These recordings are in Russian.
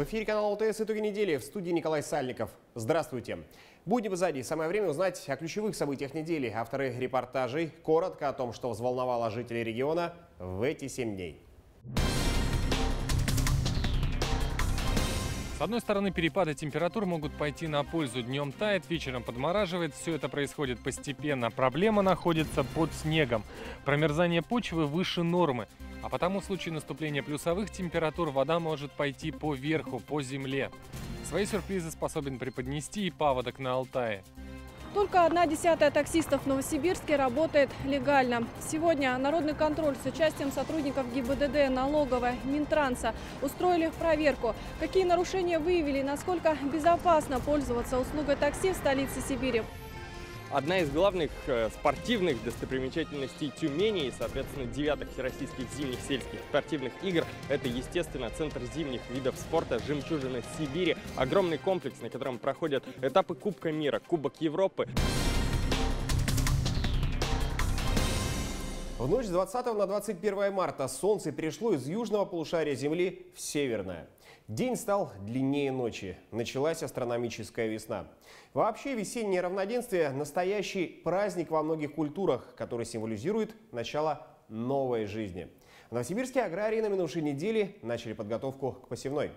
В эфире канала ОТС «Итоги недели» в студии Николай Сальников. Здравствуйте. Будни позади. Самое время узнать о ключевых событиях недели. Авторы репортажей коротко о том, что взволновало жителей региона в эти семь дней. С одной стороны, перепады температур могут пойти на пользу. Днем тает, вечером подмораживает. Все это происходит постепенно. Проблема находится под снегом. Промерзание почвы выше нормы. А потому в случае наступления плюсовых температур вода может пойти по верху, по земле. Свои сюрпризы способен преподнести и паводок на Алтае. Только одна десятая таксистов в Новосибирске работает легально. Сегодня народный контроль с участием сотрудников ГИБДД, налоговой, Минтранса устроили проверку. Какие нарушения выявили и насколько безопасно пользоваться услугой такси в столице Сибири. Одна из главных э, спортивных достопримечательностей Тюмени и, соответственно, девятых всероссийских зимних сельских спортивных игр – это, естественно, центр зимних видов спорта «Жемчужина Сибири». Огромный комплекс, на котором проходят этапы Кубка мира, Кубок Европы. В ночь с 20 на 21 марта солнце перешло из южного полушария Земли в северное. День стал длиннее ночи. Началась астрономическая весна. Вообще весеннее равноденствие – настоящий праздник во многих культурах, который символизирует начало новой жизни. Новосибирские аграрии на минувшей неделе начали подготовку к посевной.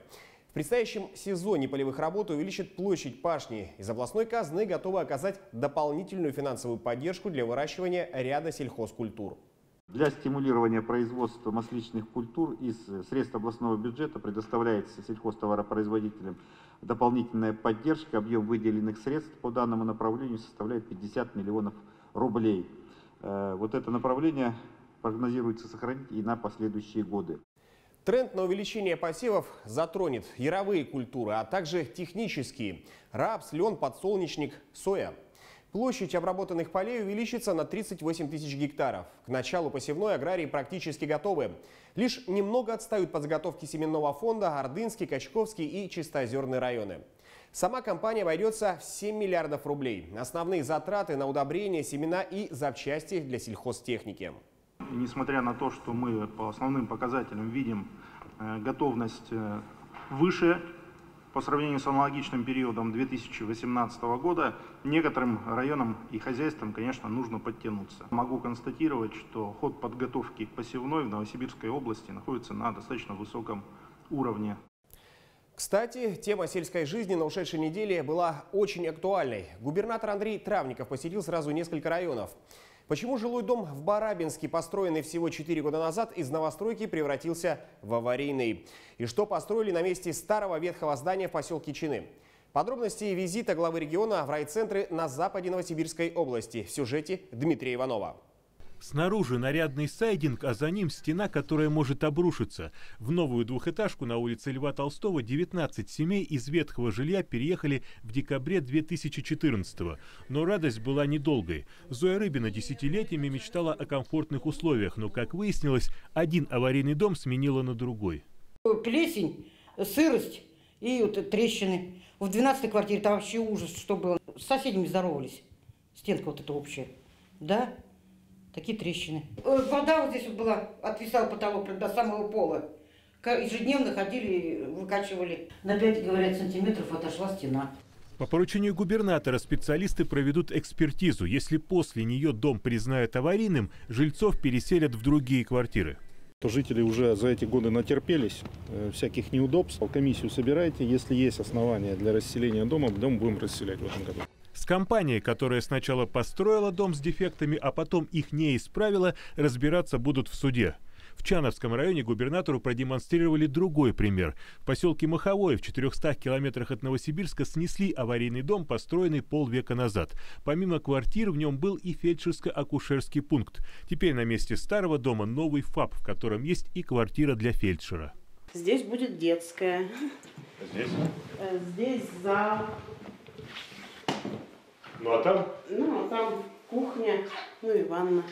В предстоящем сезоне полевых работ увеличит площадь пашни. Из областной казны готовы оказать дополнительную финансовую поддержку для выращивания ряда сельхозкультур. Для стимулирования производства масличных культур из средств областного бюджета предоставляется сельхозтоваропроизводителям дополнительная поддержка. Объем выделенных средств по данному направлению составляет 50 миллионов рублей. Э, вот это направление прогнозируется сохранить и на последующие годы. Тренд на увеличение посевов затронет яровые культуры, а также технические – рапс, лен, подсолнечник, соя. Площадь обработанных полей увеличится на 38 тысяч гектаров. К началу посевной аграрии практически готовы. Лишь немного отстают по заготовке семенного фонда Ордынский, Качковский и Чистоозерный районы. Сама компания обойдется в 7 миллиардов рублей. Основные затраты на удобрения, семена и запчасти для сельхозтехники. Несмотря на то, что мы по основным показателям видим э, готовность э, выше по сравнению с аналогичным периодом 2018 года некоторым районам и хозяйствам, конечно, нужно подтянуться. Могу констатировать, что ход подготовки к посевной в Новосибирской области находится на достаточно высоком уровне. Кстати, тема сельской жизни на ушедшей неделе была очень актуальной. Губернатор Андрей Травников посетил сразу несколько районов. Почему жилой дом в Барабинске, построенный всего 4 года назад, из новостройки превратился в аварийный? И что построили на месте старого ветхого здания в поселке Чины? Подробности визита главы региона в райцентры на западе Новосибирской области в сюжете Дмитрия Иванова. Снаружи нарядный сайдинг, а за ним стена, которая может обрушиться. В новую двухэтажку на улице Льва Толстого 19 семей из ветхого жилья переехали в декабре 2014 -го. Но радость была недолгой. Зоя Рыбина десятилетиями мечтала о комфортных условиях, но, как выяснилось, один аварийный дом сменила на другой. Плесень, сырость и вот трещины. В 12-й квартире там вообще ужас, что было. С соседями здоровались. Стенка вот эта общая. Да? Такие трещины. Э, вода вот здесь вот была, отвисал потолок до самого пола. Ежедневно ходили, выкачивали. На 5, говорят, сантиметров отошла стена. По поручению губернатора специалисты проведут экспертизу. Если после нее дом признают аварийным, жильцов переселят в другие квартиры. То жители уже за эти годы натерпелись э, всяких неудобств. Комиссию собирайте. Если есть основания для расселения дома, дом будем расселять в этом году. С компанией, которая сначала построила дом с дефектами, а потом их не исправила, разбираться будут в суде. В Чановском районе губернатору продемонстрировали другой пример. В поселке Маховое в 400 километрах от Новосибирска снесли аварийный дом, построенный полвека назад. Помимо квартир в нем был и фельдшерско-акушерский пункт. Теперь на месте старого дома новый ФАП, в котором есть и квартира для фельдшера. Здесь будет детская. Здесь? Э, здесь зал, ну а там? Ну, а там кухня, ну и ванна.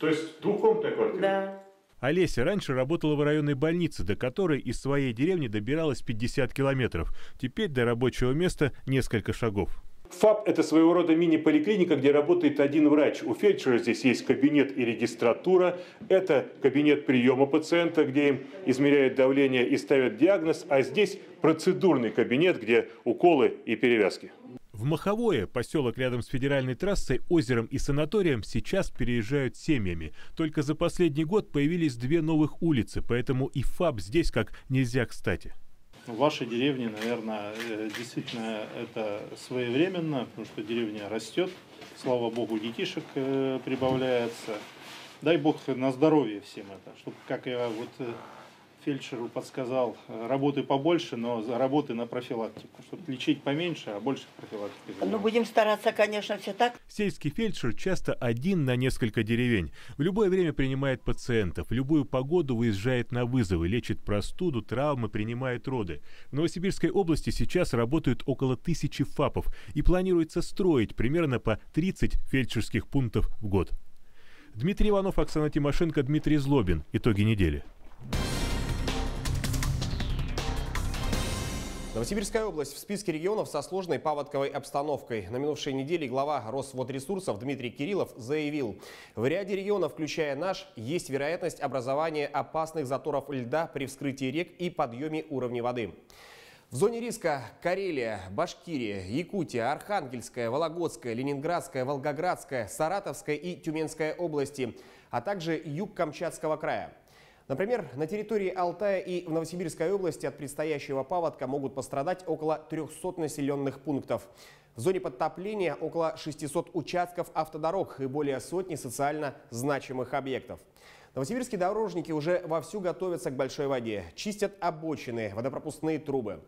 То есть двухкомнатная квартира? Да. Олеся раньше работала в районной больнице, до которой из своей деревни добиралась 50 километров. Теперь до рабочего места несколько шагов. ФАП – это своего рода мини-поликлиника, где работает один врач. У фельдшера здесь есть кабинет и регистратура. Это кабинет приема пациента, где им измеряют давление и ставят диагноз. А здесь процедурный кабинет, где уколы и перевязки. В Маховое, поселок рядом с федеральной трассой, озером и санаторием, сейчас переезжают семьями. Только за последний год появились две новых улицы, поэтому и ФАП здесь как нельзя кстати. В вашей деревне, наверное, э, действительно это своевременно, потому что деревня растет. Слава богу, детишек э, прибавляется. Дай бог на здоровье всем это, чтобы, как я вот э, фельдшеру подсказал, э, работы побольше, но работы на профилактику, чтобы лечить поменьше, а больше профилактики. Ну, будем стараться, конечно, все так. Сельский фельдшер часто один на несколько деревень. В любое время принимает пациентов, в любую погоду выезжает на вызовы, лечит простуду, травмы, принимает роды. В Новосибирской области сейчас работают около тысячи ФАПов и планируется строить примерно по 30 фельдшерских пунктов в год. Дмитрий Иванов, Оксана Тимошенко, Дмитрий Злобин. Итоги недели. Новосибирская область в списке регионов со сложной паводковой обстановкой. На минувшей неделе глава Росводресурсов Дмитрий Кириллов заявил, в ряде регионов, включая наш, есть вероятность образования опасных заторов льда при вскрытии рек и подъеме уровня воды. В зоне риска Карелия, Башкирия, Якутия, Архангельская, Вологодская, Ленинградская, Волгоградская, Саратовская и Тюменская области, а также юг Камчатского края. Например, на территории Алтая и в Новосибирской области от предстоящего паводка могут пострадать около 300 населенных пунктов. В зоне подтопления около 600 участков автодорог и более сотни социально значимых объектов. Новосибирские дорожники уже вовсю готовятся к большой воде. Чистят обочины, водопропускные трубы.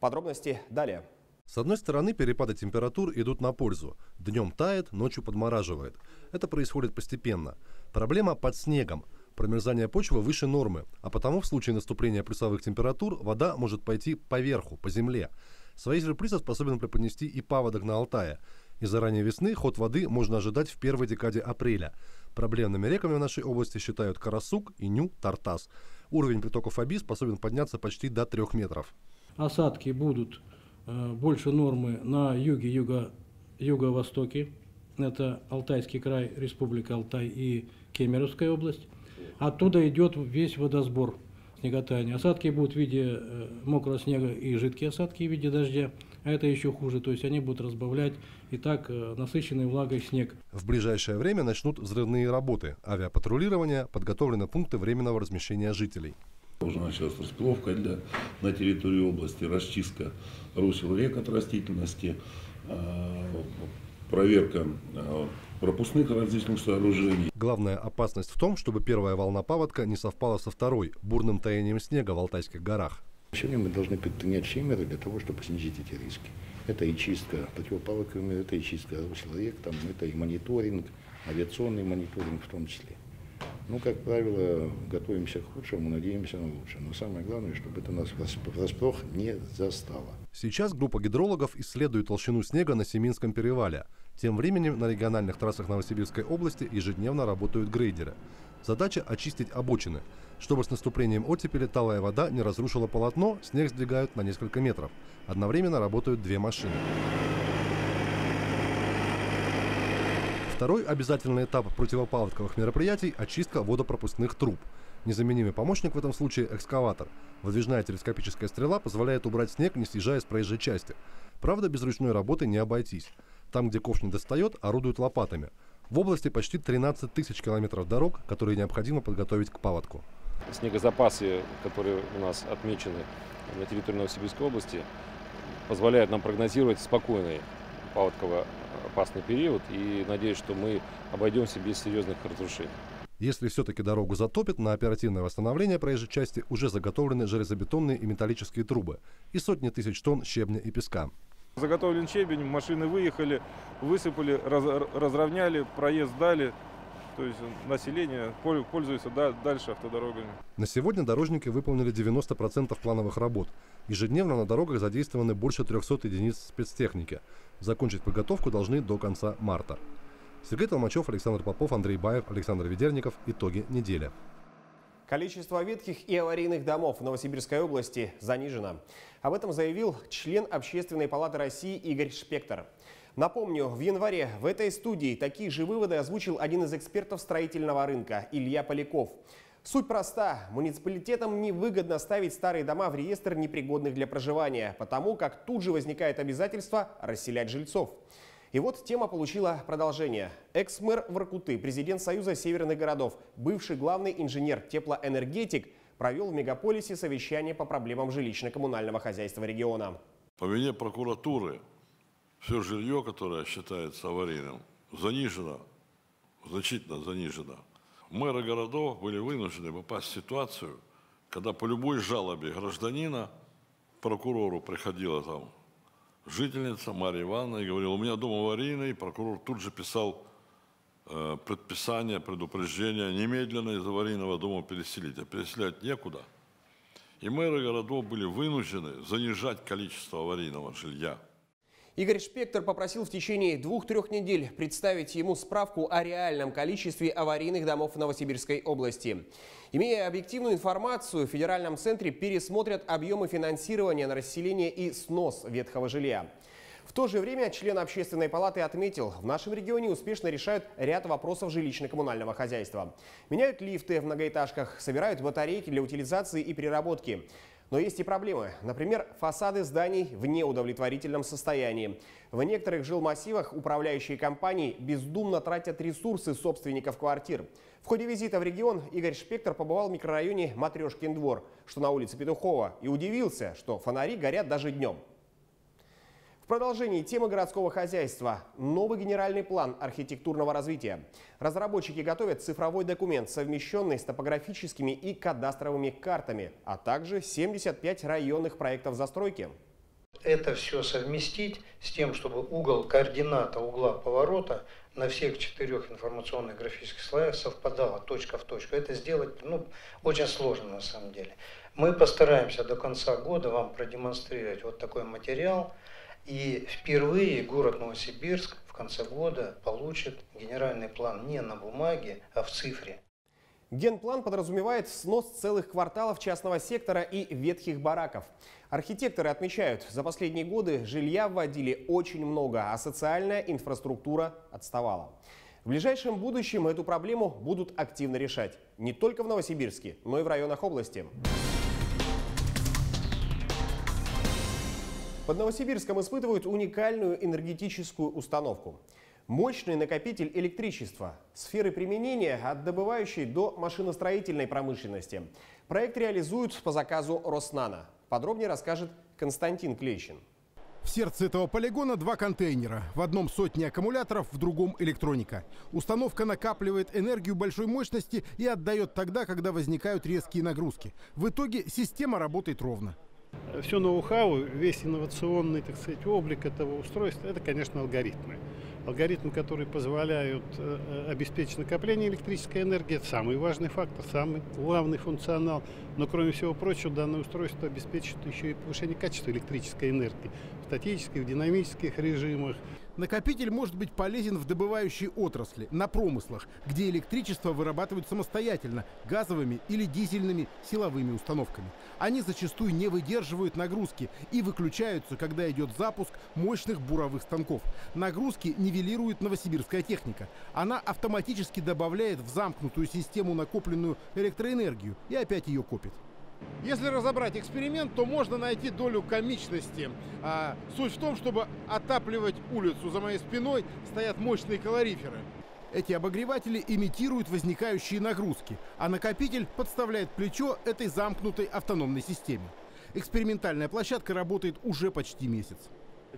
Подробности далее. С одной стороны, перепады температур идут на пользу. Днем тает, ночью подмораживает. Это происходит постепенно. Проблема под снегом – Промерзание почвы выше нормы, а потому в случае наступления плюсовых температур вода может пойти поверху, по земле. Свои сюрпризы способен преподнести и паводок на Алтае. Из-за ранней весны ход воды можно ожидать в первой декаде апреля. Проблемными реками в нашей области считают Карасук, Иню, Тартас. Уровень притоков Аби способен подняться почти до 3 метров. Осадки будут э, больше нормы на юге, юго, юго-востоке. Это Алтайский край, Республика Алтай и Кемеровская область. Оттуда идет весь водосбор снеготаяния. Осадки будут в виде э, мокрого снега и жидкие осадки в виде дождя. А это еще хуже, то есть они будут разбавлять и так э, насыщенный влагой снег. В ближайшее время начнут взрывные работы, авиапатрулирование, подготовлены пункты временного размещения жителей. Уже началась распиловка льда на территории области, расчистка русел рек от растительности, а, проверка а, пропускных различных сооружений. Главная опасность в том, чтобы первая волна паводка не совпала со второй, бурным таянием снега в Алтайских горах. Сегодня мы должны предпринять все меры для того, чтобы снизить эти риски. Это и чистка противопаводковыми, это и чистка рек, там, это и мониторинг, авиационный мониторинг в том числе. Ну, как правило, готовимся к худшему, надеемся на лучшее. Но самое главное, чтобы это нас врасплох не застало. Сейчас группа гидрологов исследует толщину снега на Семинском перевале. Тем временем на региональных трассах Новосибирской области ежедневно работают грейдеры. Задача – очистить обочины. Чтобы с наступлением оттепели талая вода не разрушила полотно, снег сдвигают на несколько метров. Одновременно работают две машины. Второй обязательный этап противопаводковых мероприятий – очистка водопропускных труб. Незаменимый помощник в этом случае – экскаватор. Выдвижная телескопическая стрела позволяет убрать снег, не съезжая с проезжей части. Правда, без ручной работы не обойтись. Там, где ковш не достает, орудуют лопатами. В области почти 13 тысяч километров дорог, которые необходимо подготовить к паводку. Снегозапасы, которые у нас отмечены на территории Новосибирской области, позволяют нам прогнозировать спокойный паводково опасный период и надеюсь, что мы обойдемся без серьезных разрушений. Если все-таки дорогу затопит, на оперативное восстановление проезжей части уже заготовлены железобетонные и металлические трубы и сотни тысяч тонн щебня и песка. Заготовлен щебень, машины выехали, высыпали, раз, разровняли, проезд дали. То есть население пользуется дальше автодорогами. На сегодня дорожники выполнили 90% плановых работ. Ежедневно на дорогах задействованы больше 300 единиц спецтехники. Закончить подготовку должны до конца марта. Сергей Толмачев, Александр Попов, Андрей Баев, Александр Ведерников. Итоги недели. Количество ветхих и аварийных домов в Новосибирской области занижено. Об этом заявил член Общественной палаты России Игорь Шпектор. Напомню, в январе в этой студии такие же выводы озвучил один из экспертов строительного рынка Илья Поляков. Суть проста. Муниципалитетам невыгодно ставить старые дома в реестр непригодных для проживания, потому как тут же возникает обязательство расселять жильцов. И вот тема получила продолжение. Экс-мэр Воркуты, президент Союза северных городов, бывший главный инженер-теплоэнергетик провел в мегаполисе совещание по проблемам жилищно-коммунального хозяйства региона. По вине прокуратуры все жилье, которое считается аварийным, занижено, значительно занижено. Мэры городов были вынуждены попасть в ситуацию, когда по любой жалобе гражданина прокурору приходила там жительница Мария Ивановна и говорила, у меня дом аварийный, прокурор тут же писал э, предписание, предупреждение немедленно из аварийного дома переселить, а переселять некуда. И мэры городов были вынуждены занижать количество аварийного жилья. Игорь Шпектор попросил в течение двух-трех недель представить ему справку о реальном количестве аварийных домов Новосибирской области. Имея объективную информацию, в федеральном центре пересмотрят объемы финансирования на расселение и снос ветхого жилья. В то же время член общественной палаты отметил, в нашем регионе успешно решают ряд вопросов жилищно-коммунального хозяйства. Меняют лифты в многоэтажках, собирают батарейки для утилизации и переработки. Но есть и проблемы. Например, фасады зданий в неудовлетворительном состоянии. В некоторых жилмассивах управляющие компании бездумно тратят ресурсы собственников квартир. В ходе визита в регион Игорь Шпектор побывал в микрорайоне Матрешкин двор, что на улице Петухова, и удивился, что фонари горят даже днем. Продолжении темы городского хозяйства – новый генеральный план архитектурного развития. Разработчики готовят цифровой документ, совмещенный с топографическими и кадастровыми картами, а также 75 районных проектов застройки. Это все совместить с тем, чтобы угол координата угла поворота на всех четырех информационных графических слоях совпадала точка в точку. Это сделать ну, очень сложно на самом деле. Мы постараемся до конца года вам продемонстрировать вот такой материал – и впервые город Новосибирск в конце года получит генеральный план не на бумаге, а в цифре. Генплан подразумевает снос целых кварталов частного сектора и ветхих бараков. Архитекторы отмечают, за последние годы жилья вводили очень много, а социальная инфраструктура отставала. В ближайшем будущем эту проблему будут активно решать. Не только в Новосибирске, но и в районах области. Под Новосибирском испытывают уникальную энергетическую установку. Мощный накопитель электричества, сферы применения от добывающей до машиностроительной промышленности. Проект реализуют по заказу Роснана. Подробнее расскажет Константин Клещин. В сердце этого полигона два контейнера. В одном сотни аккумуляторов, в другом электроника. Установка накапливает энергию большой мощности и отдает тогда, когда возникают резкие нагрузки. В итоге система работает ровно. Все ноу-хау, весь инновационный, так сказать, облик этого устройства, это, конечно, алгоритмы. Алгоритмы, которые позволяют э, э, обеспечить накопление электрической энергии, это самый важный фактор, самый главный функционал. Но, кроме всего прочего, данное устройство обеспечит еще и повышение качества электрической энергии в статических, в динамических режимах. Накопитель может быть полезен в добывающей отрасли, на промыслах, где электричество вырабатывают самостоятельно, газовыми или дизельными силовыми установками. Они зачастую не выдерживают нагрузки и выключаются, когда идет запуск мощных буровых станков. Нагрузки нивелирует новосибирская техника. Она автоматически добавляет в замкнутую систему накопленную электроэнергию и опять ее копит. Если разобрать эксперимент, то можно найти долю комичности. А, суть в том, чтобы отапливать улицу за моей спиной, стоят мощные калориферы. Эти обогреватели имитируют возникающие нагрузки, а накопитель подставляет плечо этой замкнутой автономной системе. Экспериментальная площадка работает уже почти месяц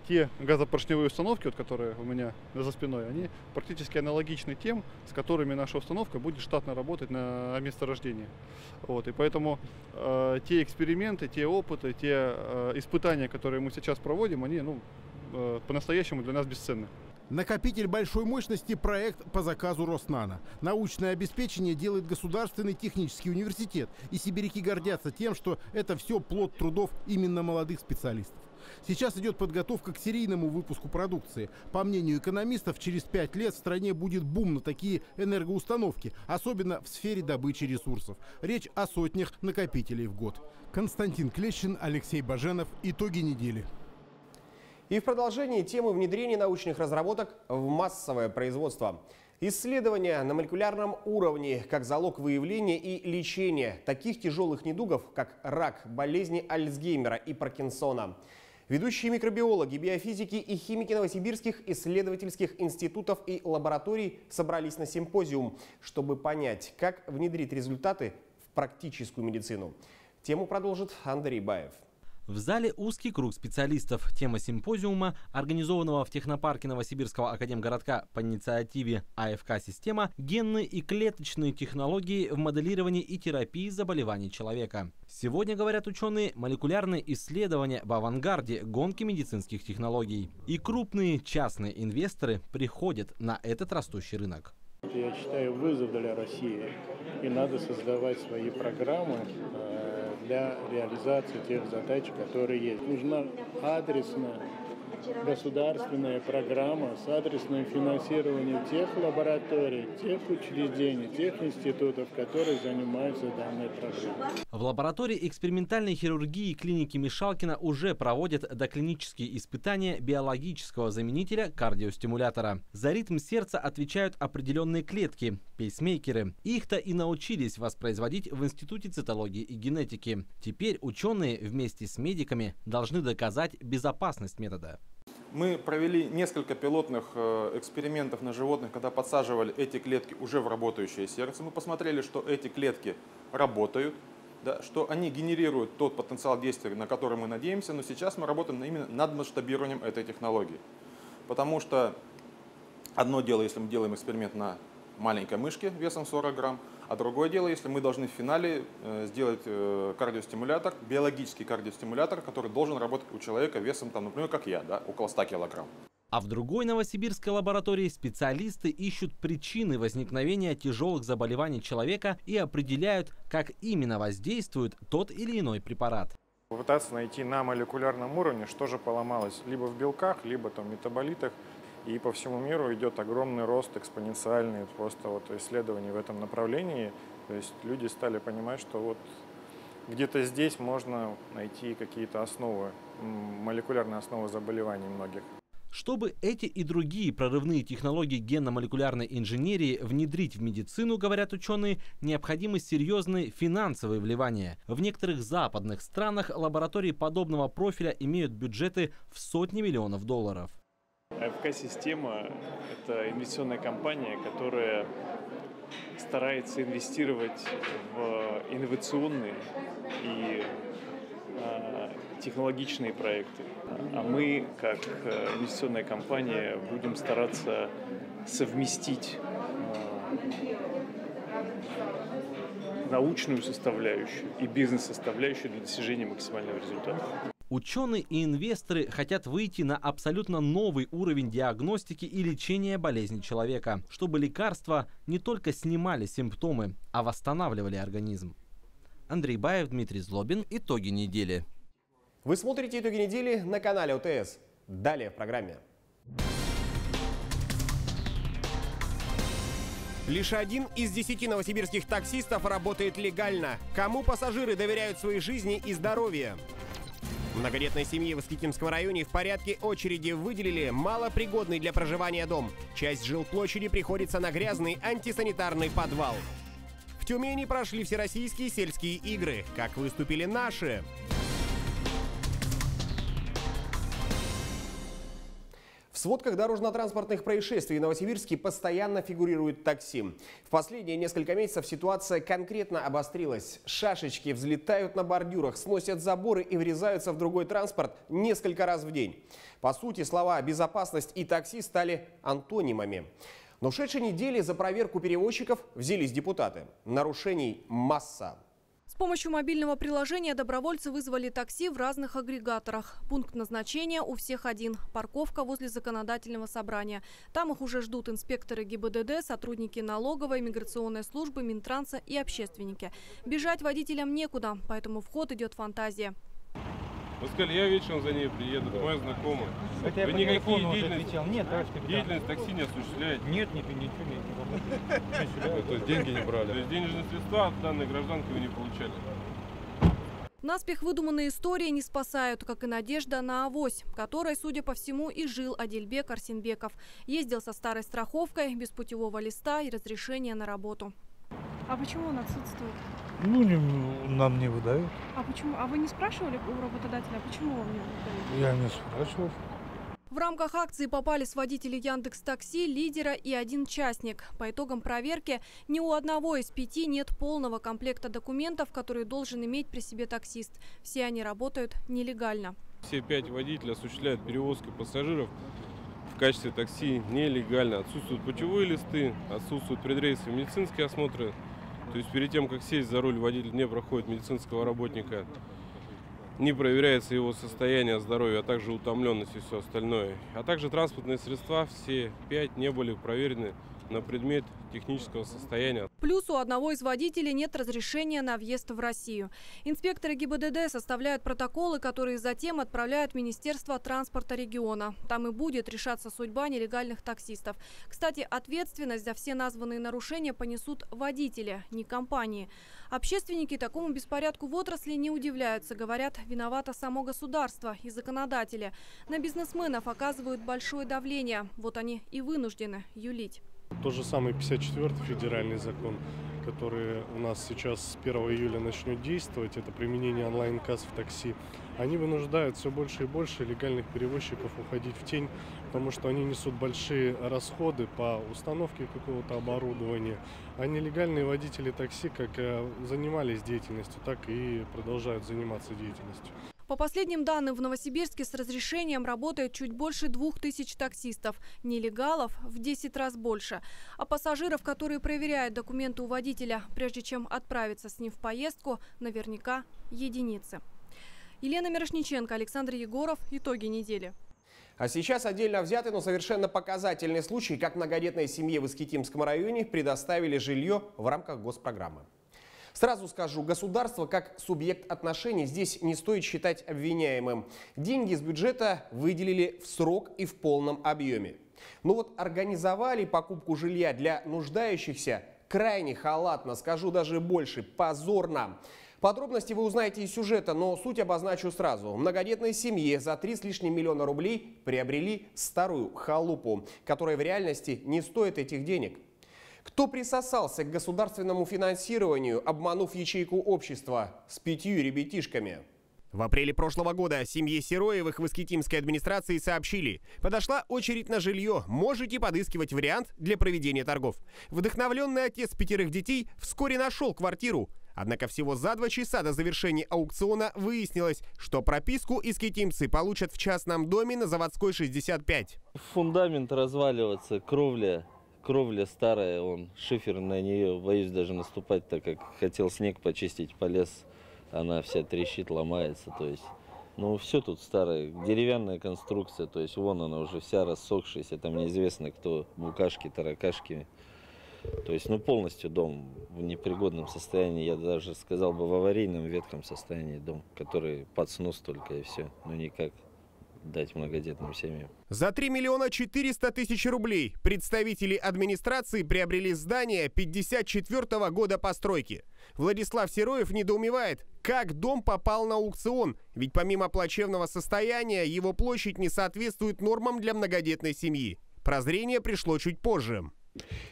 те газопоршневые установки, вот, которые у меня за спиной, они практически аналогичны тем, с которыми наша установка будет штатно работать на месторождении. Вот, и поэтому э, те эксперименты, те опыты, те э, испытания, которые мы сейчас проводим, они ну, э, по-настоящему для нас бесценны. Накопитель большой мощности – проект по заказу Роснана. Научное обеспечение делает Государственный технический университет. И сибиряки гордятся тем, что это все плод трудов именно молодых специалистов. Сейчас идет подготовка к серийному выпуску продукции. По мнению экономистов, через пять лет в стране будет бум на такие энергоустановки, особенно в сфере добычи ресурсов. Речь о сотнях накопителей в год. Константин Клещин, Алексей Баженов. Итоги недели. И в продолжении темы внедрения научных разработок в массовое производство. Исследования на молекулярном уровне как залог выявления и лечения таких тяжелых недугов, как рак, болезни Альцгеймера и Паркинсона. Ведущие микробиологи, биофизики и химики новосибирских исследовательских институтов и лабораторий собрались на симпозиум, чтобы понять, как внедрить результаты в практическую медицину. Тему продолжит Андрей Баев. В зале узкий круг специалистов. Тема симпозиума, организованного в технопарке Новосибирского академгородка по инициативе АФК-система «Генные и клеточные технологии в моделировании и терапии заболеваний человека». Сегодня, говорят ученые, молекулярные исследования в авангарде гонки медицинских технологий. И крупные частные инвесторы приходят на этот растущий рынок. Я считаю вызов для России. И надо создавать свои программы э, для реализации тех задач, которые есть. Нужна адресная государственная программа с адресным финансированием тех лабораторий, тех учреждений, тех институтов, которые занимаются данной проблемой. В лаборатории экспериментальной хирургии клиники Мишалкина уже проводят доклинические испытания биологического заменителя кардиостимулятора. За ритм сердца отвечают определенные клетки – пейсмейкеры. Их-то и научились воспроизводить в Институте цитологии и генетики. Теперь ученые вместе с медиками должны доказать безопасность метода. Мы провели несколько пилотных э, экспериментов на животных, когда подсаживали эти клетки уже в работающее сердце. Мы посмотрели, что эти клетки работают, да, что они генерируют тот потенциал действия, на который мы надеемся, но сейчас мы работаем именно над масштабированием этой технологии. Потому что одно дело, если мы делаем эксперимент на маленькой мышке весом 40 грамм, а другое дело, если мы должны в финале э, сделать э, кардиостимулятор, биологический кардиостимулятор, который должен работать у человека весом, там, например, как я, да, около 100 килограмм. А в другой новосибирской лаборатории специалисты ищут причины возникновения тяжелых заболеваний человека и определяют, как именно воздействует тот или иной препарат. Попытаться найти на молекулярном уровне, что же поломалось либо в белках, либо там, в метаболитах, и по всему миру идет огромный рост экспоненциальный просто вот исследований в этом направлении. То есть люди стали понимать, что вот где-то здесь можно найти какие-то основы, молекулярные основы заболеваний многих. Чтобы эти и другие прорывные технологии генно-молекулярной инженерии внедрить в медицину, говорят ученые, необходимы серьезные финансовые вливания. В некоторых западных странах лаборатории подобного профиля имеют бюджеты в сотни миллионов долларов. АФК-система – это инвестиционная компания, которая старается инвестировать в инновационные и а, технологичные проекты. А мы, как э, инвестиционная компания, будем стараться совместить а, научную составляющую и бизнес-составляющую для достижения максимального результата. Ученые и инвесторы хотят выйти на абсолютно новый уровень диагностики и лечения болезней человека, чтобы лекарства не только снимали симптомы, а восстанавливали организм. Андрей Баев, Дмитрий Злобин. Итоги недели. Вы смотрите итоги недели на канале ОТС. Далее в программе. Лишь один из десяти новосибирских таксистов работает легально. Кому пассажиры доверяют своей жизни и здоровье? Многодетной семье в Искитимском районе в порядке очереди выделили малопригодный для проживания дом. Часть жилплощади приходится на грязный антисанитарный подвал. В Тюмени прошли всероссийские сельские игры. Как выступили наши? Сводках дорожно-транспортных происшествий в Новосибирске постоянно фигурирует такси. В последние несколько месяцев ситуация конкретно обострилась. Шашечки взлетают на бордюрах, сносят заборы и врезаются в другой транспорт несколько раз в день. По сути, слова «безопасность» и «такси» стали антонимами. Но в шедшей неделе за проверку перевозчиков взялись депутаты. Нарушений масса помощью мобильного приложения добровольцы вызвали такси в разных агрегаторах. Пункт назначения у всех один – парковка возле законодательного собрания. Там их уже ждут инспекторы ГИБДД, сотрудники налоговой, миграционной службы, Минтранса и общественники. Бежать водителям некуда, поэтому в ход идет фантазия. Вы сказали, я вечером за ней приеду, это моя знакомая. Это Вы никакие деятельность, Нет, деятельность такси не осуществляете? Нет, нет, ничего нет. То есть деньги не брали? То есть денежные средства от данной гражданки вы не получали? Наспех выдуманные истории не спасают, как и надежда на авось, которой, судя по всему, и жил Адельбек Арсенбеков. Ездил со старой страховкой, без путевого листа и разрешения на работу. А почему он отсутствует? Ну, не, нам не выдают. А почему? А вы не спрашивали у работодателя, почему вам не выдают? Я не спрашивал. В рамках акции попались водители Яндекс Такси, лидера и один частник. По итогам проверки ни у одного из пяти нет полного комплекта документов, которые должен иметь при себе таксист. Все они работают нелегально. Все пять водителей осуществляют перевозку пассажиров в качестве такси нелегально. Отсутствуют путевые листы, отсутствуют предрейсовые медицинские осмотры. То есть перед тем, как сесть за руль, водитель не проходит медицинского работника не проверяется его состояние здоровья, а также утомленность и все остальное. А также транспортные средства, все пять не были проверены на предмет технического состояния. Плюс у одного из водителей нет разрешения на въезд в Россию. Инспекторы ГИБДД составляют протоколы, которые затем отправляют в Министерство транспорта региона. Там и будет решаться судьба нелегальных таксистов. Кстати, ответственность за все названные нарушения понесут водители, не компании. Общественники такому беспорядку в отрасли не удивляются. Говорят, виновато само государство и законодатели. На бизнесменов оказывают большое давление. Вот они и вынуждены юлить. То же самое 54-й федеральный закон, который у нас сейчас с 1 июля начнет действовать, это применение онлайн-касс в такси, они вынуждают все больше и больше легальных перевозчиков уходить в тень, потому что они несут большие расходы по установке какого-то оборудования, а нелегальные водители такси как э, занимались деятельностью, так и продолжают заниматься деятельностью. По последним данным, в Новосибирске с разрешением работает чуть больше двух тысяч таксистов. Нелегалов в 10 раз больше. А пассажиров, которые проверяют документы у водителя, прежде чем отправиться с ним в поездку, наверняка единицы. Елена Мирошниченко, Александр Егоров. Итоги недели. А сейчас отдельно взятый, но совершенно показательный случай, как многодетной семье в Искитимском районе предоставили жилье в рамках госпрограммы. Сразу скажу, государство как субъект отношений здесь не стоит считать обвиняемым. Деньги из бюджета выделили в срок и в полном объеме. Но вот организовали покупку жилья для нуждающихся крайне халатно, скажу даже больше, позорно. Подробности вы узнаете из сюжета, но суть обозначу сразу. Многодетной семье за 3 с лишним миллиона рублей приобрели старую халупу, которая в реальности не стоит этих денег. Кто присосался к государственному финансированию, обманув ячейку общества с пятью ребятишками? В апреле прошлого года семье Сероевых в Искитимской администрации сообщили, подошла очередь на жилье, можете подыскивать вариант для проведения торгов. Вдохновленный отец пятерых детей вскоре нашел квартиру. Однако всего за два часа до завершения аукциона выяснилось, что прописку искитимцы получат в частном доме на заводской 65. Фундамент разваливаться, кровля кровля старая, он шифер на нее, боюсь даже наступать, так как хотел снег почистить, полез, она вся трещит, ломается, то есть, ну, все тут старое, деревянная конструкция, то есть, вон она уже вся рассохшаяся, там неизвестно кто, букашки, таракашки, то есть, ну, полностью дом в непригодном состоянии, я даже сказал бы в аварийном ветхом состоянии дом, который под снос только и все, ну, никак дать многодетным семьям. За 3 миллиона 400 тысяч рублей представители администрации приобрели здание 54 -го года постройки. Владислав Сероев недоумевает, как дом попал на аукцион, ведь помимо плачевного состояния его площадь не соответствует нормам для многодетной семьи. Прозрение пришло чуть позже.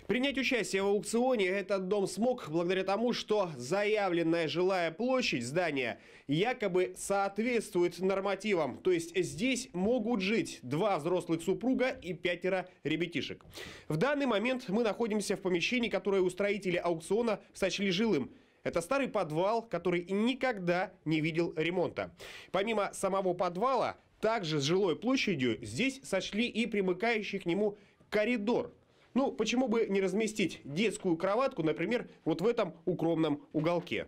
Принять участие в аукционе этот дом смог благодаря тому, что заявленная жилая площадь здания якобы соответствует нормативам. То есть здесь могут жить два взрослых супруга и пятеро ребятишек. В данный момент мы находимся в помещении, которое устроители аукциона сочли жилым. Это старый подвал, который никогда не видел ремонта. Помимо самого подвала, также с жилой площадью здесь сочли и примыкающий к нему коридор – ну, почему бы не разместить детскую кроватку, например, вот в этом укромном уголке?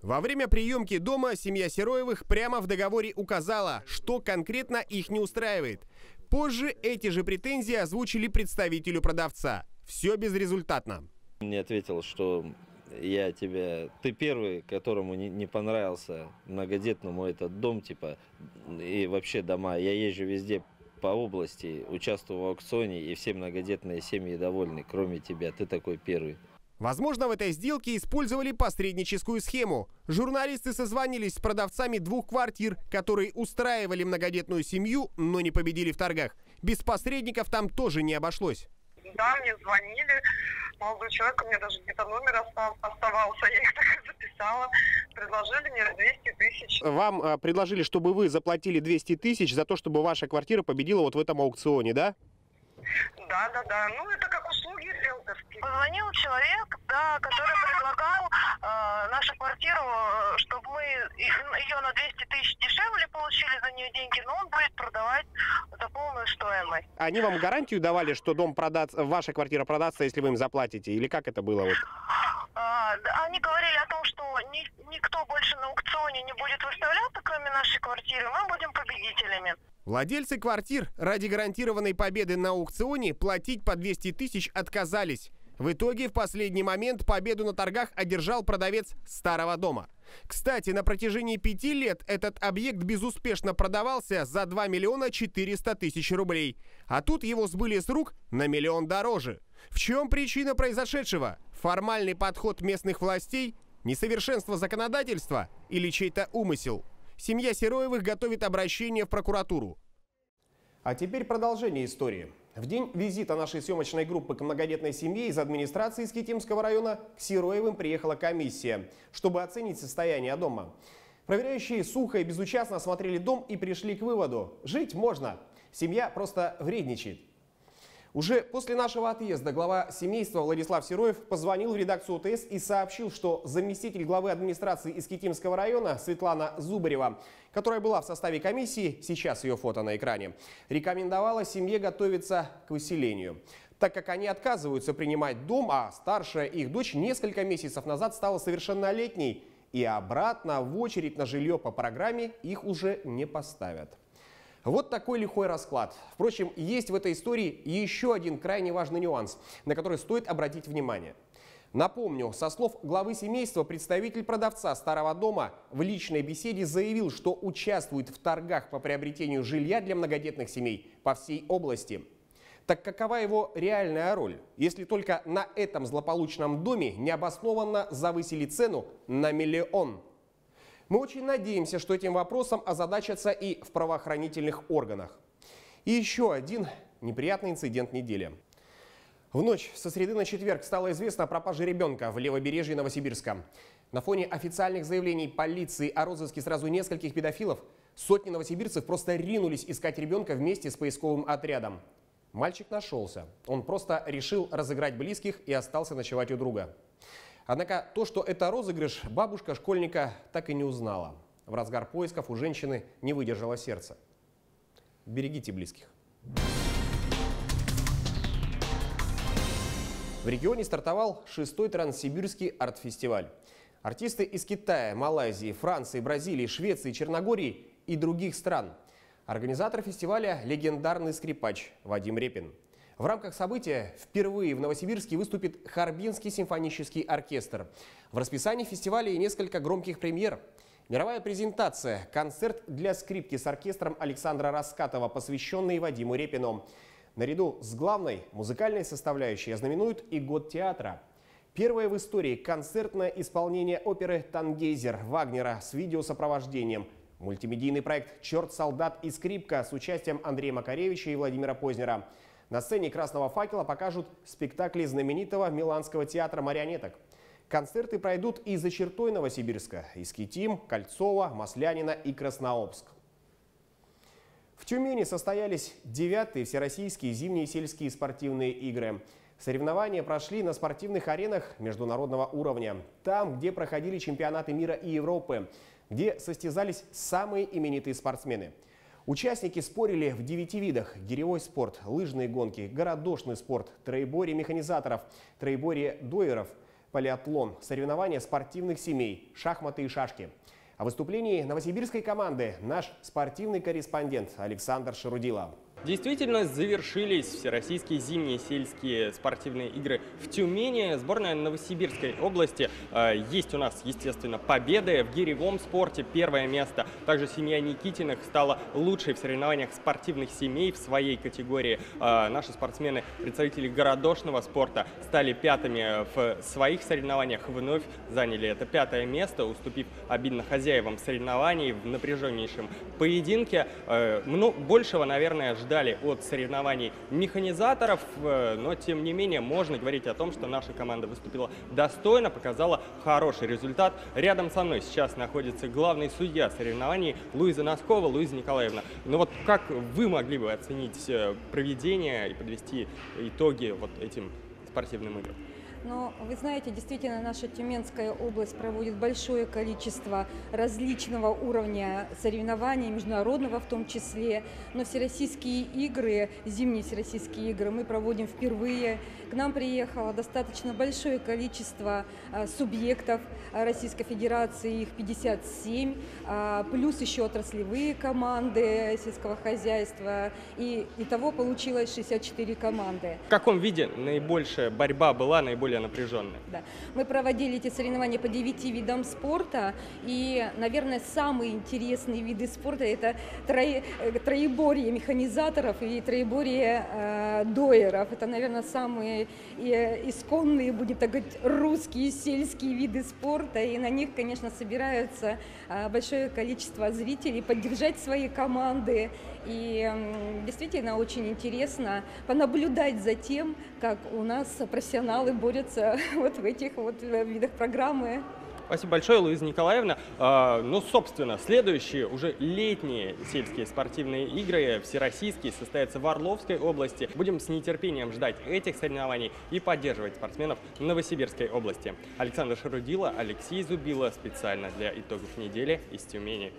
Во время приемки дома семья Сероевых прямо в договоре указала, что конкретно их не устраивает. Позже эти же претензии озвучили представителю продавца. Все безрезультатно. Мне ответил, что я тебя... Ты первый, которому не, не понравился многодетному этот дом, типа, и вообще дома. Я езжу везде по области, участвую в аукционе, и все многодетные семьи довольны, кроме тебя. Ты такой первый. Возможно, в этой сделке использовали посредническую схему. Журналисты созвонились с продавцами двух квартир, которые устраивали многодетную семью, но не победили в торгах. Без посредников там тоже не обошлось. Да, мне звонили. Молодой человек, у меня даже где-то номер оставался, я их так и записала. Предложили мне 200 тысяч. Вам э, предложили, чтобы вы заплатили 200 тысяч за то, чтобы ваша квартира победила вот в этом аукционе, да? Да, да, да. Ну, это как. Позвонил человек, да, который предлагал э, нашу квартиру, э, чтобы мы ее на 200 тысяч дешевле получили за нее деньги, но он будет продавать за полную стоимость. Они вам гарантию давали, что дом продаться, ваша квартира продастся, если вы им заплатите? Или как это было? Вот? А, они говорили о том, что ни, никто больше на аукционе не будет выставляться, кроме нашей квартиры, мы будем победителями. Владельцы квартир ради гарантированной победы на аукционе платить по 200 тысяч отказались. В итоге в последний момент победу на торгах одержал продавец старого дома. Кстати, на протяжении пяти лет этот объект безуспешно продавался за 2 миллиона 400 тысяч рублей. А тут его сбыли с рук на миллион дороже. В чем причина произошедшего? Формальный подход местных властей? Несовершенство законодательства? Или чей-то умысел? Семья Сероевых готовит обращение в прокуратуру. А теперь продолжение истории. В день визита нашей съемочной группы к многодетной семье из администрации Скитимского района к Сероевым приехала комиссия, чтобы оценить состояние дома. Проверяющие сухо и безучастно осмотрели дом и пришли к выводу – жить можно. Семья просто вредничает. Уже после нашего отъезда глава семейства Владислав Сероев позвонил в редакцию ОТС и сообщил, что заместитель главы администрации Искитимского района Светлана Зубарева, которая была в составе комиссии, сейчас ее фото на экране, рекомендовала семье готовиться к выселению так как они отказываются принимать дом, а старшая их дочь несколько месяцев назад стала совершеннолетней, и обратно в очередь на жилье по программе их уже не поставят. Вот такой лихой расклад. Впрочем, есть в этой истории еще один крайне важный нюанс, на который стоит обратить внимание. Напомню, со слов главы семейства, представитель продавца старого дома в личной беседе заявил, что участвует в торгах по приобретению жилья для многодетных семей по всей области. Так какова его реальная роль, если только на этом злополучном доме необоснованно завысили цену на миллион? Мы очень надеемся, что этим вопросом озадачатся и в правоохранительных органах. И еще один неприятный инцидент недели. В ночь со среды на четверг стало известно о пропаже ребенка в левобережье Новосибирска. На фоне официальных заявлений полиции о розыске сразу нескольких педофилов сотни новосибирцев просто ринулись искать ребенка вместе с поисковым отрядом. Мальчик нашелся. Он просто решил разыграть близких и остался ночевать у друга. Однако то, что это розыгрыш, бабушка школьника так и не узнала. В разгар поисков у женщины не выдержало сердце. Берегите близких. В регионе стартовал шестой Транссибирский арт-фестиваль. Артисты из Китая, Малайзии, Франции, Бразилии, Швеции, Черногории и других стран. Организатор фестиваля – легендарный скрипач Вадим Репин. В рамках события впервые в Новосибирске выступит Харбинский симфонический оркестр. В расписании фестиваля и несколько громких премьер. Мировая презентация, концерт для скрипки с оркестром Александра Раскатова, посвященный Вадиму Репину. Наряду с главной музыкальной составляющей ознаменуют и год театра. Первое в истории концертное исполнение оперы «Тангейзер» Вагнера с видеосопровождением. Мультимедийный проект «Черт, солдат и скрипка» с участием Андрея Макаревича и Владимира Познера – на сцене «Красного факела» покажут спектакли знаменитого Миланского театра марионеток. Концерты пройдут и за чертой Новосибирска – Искитим, Кольцово, Маслянина и Краснообск. В Тюмени состоялись девятые всероссийские зимние сельские спортивные игры. Соревнования прошли на спортивных аренах международного уровня. Там, где проходили чемпионаты мира и Европы, где состязались самые именитые спортсмены – Участники спорили в девяти видах – гиревой спорт, лыжные гонки, городошный спорт, троеборье механизаторов, троеборье дуэров, полиатлон, соревнования спортивных семей, шахматы и шашки. О выступлении новосибирской команды наш спортивный корреспондент Александр Шарудила. Действительно, завершились всероссийские зимние сельские спортивные игры в Тюмени. Сборная Новосибирской области. Э, есть у нас, естественно, победы в гиревом спорте. Первое место. Также семья Никитиных стала лучшей в соревнованиях спортивных семей в своей категории. Э, наши спортсмены, представители городошного спорта, стали пятыми в своих соревнованиях. Вновь заняли это пятое место, уступив обидно хозяевам соревнований в напряженнейшем поединке. Э, ну, большего, наверное, ждали от соревнований механизаторов, но тем не менее можно говорить о том, что наша команда выступила достойно, показала хороший результат. Рядом со мной сейчас находится главный судья соревнований Луиза Носкова. Луиза Николаевна, ну вот как вы могли бы оценить э, проведение и подвести итоги вот этим спортивным играм? Но вы знаете, действительно, наша Тюменская область проводит большое количество различного уровня соревнований, международного в том числе. Но всероссийские игры, зимние всероссийские игры мы проводим впервые. К нам приехало достаточно большое количество а, субъектов Российской Федерации, их 57, а, плюс еще отраслевые команды сельского хозяйства. И итого получилось 64 команды. В каком виде наибольшая борьба была, наиболее более напряженные. Да. Мы проводили эти соревнования по девяти видам спорта, и, наверное, самые интересные виды спорта – это э, троеборье механизаторов и троеборье э, доеров. Это, наверное, самые э, исконные, будем так говорить, русские сельские виды спорта, и на них, конечно, собираются э, большое количество зрителей, поддержать свои команды, и действительно очень интересно понаблюдать за тем, как у нас профессионалы борются вот в этих вот э, видах программы. Спасибо большое, Луиза Николаевна. А, ну, собственно, следующие уже летние сельские спортивные игры всероссийские состоятся в Орловской области. Будем с нетерпением ждать этих соревнований и поддерживать спортсменов Новосибирской области. Александр Шарудила, Алексей Зубила специально для итогов недели из Тюмени.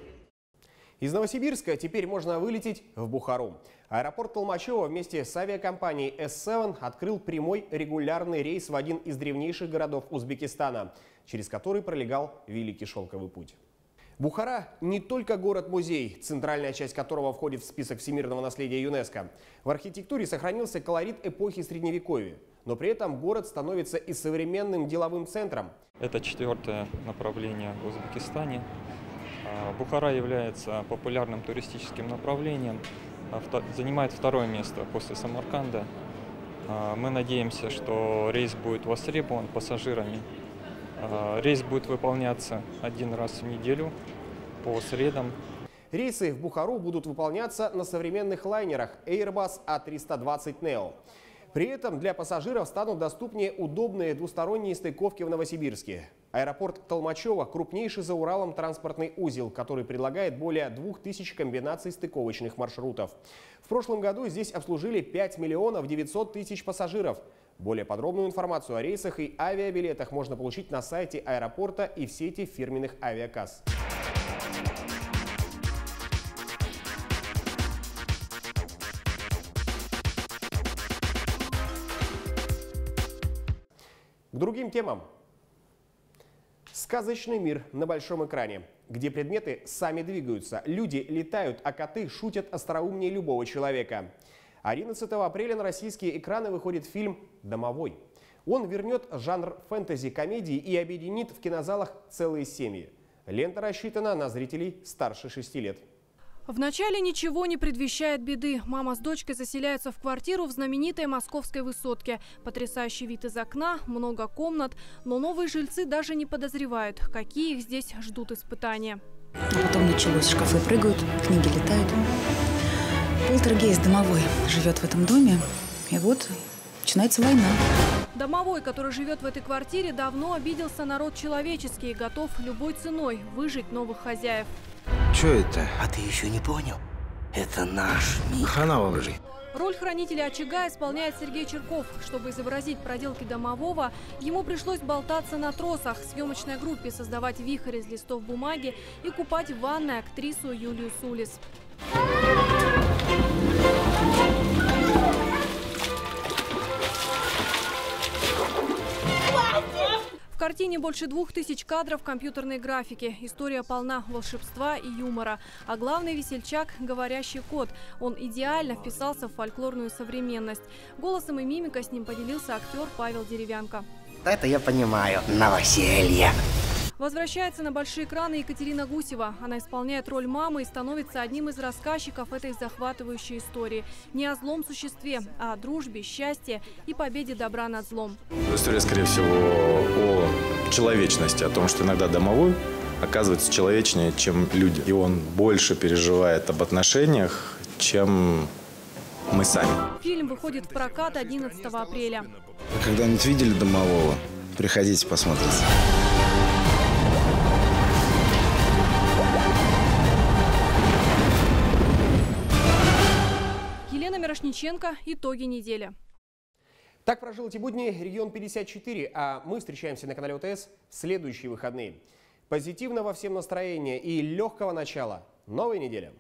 Из Новосибирска теперь можно вылететь в Бухару. Аэропорт Толмачева вместе с авиакомпанией S7 открыл прямой регулярный рейс в один из древнейших городов Узбекистана, через который пролегал Великий Шелковый путь. Бухара не только город-музей, центральная часть которого входит в список всемирного наследия ЮНЕСКо. В архитектуре сохранился колорит эпохи Средневековья. Но при этом город становится и современным деловым центром. Это четвертое направление в Узбекистане. А, Бухара является популярным туристическим направлением, а, занимает второе место после Самарканда. А, мы надеемся, что рейс будет востребован пассажирами. Рейс будет выполняться один раз в неделю по средам. Рейсы в Бухару будут выполняться на современных лайнерах Airbus A320 Neo. При этом для пассажиров станут доступнее удобные двусторонние стыковки в Новосибирске. Аэропорт Толмачева – крупнейший за Уралом транспортный узел, который предлагает более 2000 комбинаций стыковочных маршрутов. В прошлом году здесь обслужили 5 миллионов 900 тысяч пассажиров. Более подробную информацию о рейсах и авиабилетах можно получить на сайте аэропорта и в сети фирменных авиакасс. К другим темам. Сказочный мир на большом экране, где предметы сами двигаются, люди летают, а коты шутят остроумнее любого человека. 11 апреля на российские экраны выходит фильм «Домовой». Он вернет жанр фэнтези-комедии и объединит в кинозалах целые семьи. Лента рассчитана на зрителей старше 6 лет. Вначале ничего не предвещает беды. Мама с дочкой заселяются в квартиру в знаменитой московской высотке. Потрясающий вид из окна, много комнат. Но новые жильцы даже не подозревают, какие их здесь ждут испытания. Потом началось. Шкафы прыгают, книги летают. Полтергейст домовой живет в этом доме. И вот начинается война. Домовой, который живет в этой квартире, давно обиделся народ человеческий и готов любой ценой выжить новых хозяев. Что это? А ты еще не понял? Это наш мир. Хана выжить. Роль хранителя очага исполняет Сергей Черков. Чтобы изобразить проделки домового, ему пришлось болтаться на тросах, съемочной группе создавать вихрь из листов бумаги и купать в ванной актрису Юлию Сулис. Картине больше двух тысяч кадров компьютерной графики. История полна волшебства и юмора. А главный весельчак – говорящий кот. Он идеально вписался в фольклорную современность. Голосом и мимикой с ним поделился актер Павел Деревянко. Это я понимаю. Новоселье. Возвращается на большие экраны Екатерина Гусева. Она исполняет роль мамы и становится одним из рассказчиков этой захватывающей истории. Не о злом существе, а о дружбе, счастье и победе добра над злом. История, скорее всего, о человечности, о том, что иногда домовой оказывается человечнее, чем люди. И он больше переживает об отношениях, чем мы сами. Фильм выходит в прокат 11 апреля. Когда-нибудь видели домового? Приходите, посмотрите. Мирошниченко. Итоги недели. Так прожил эти будни регион 54, а мы встречаемся на канале ОТС в следующие выходные. Позитивного всем настроения и легкого начала новой недели.